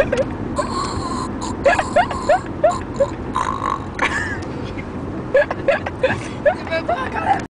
ハハハハ!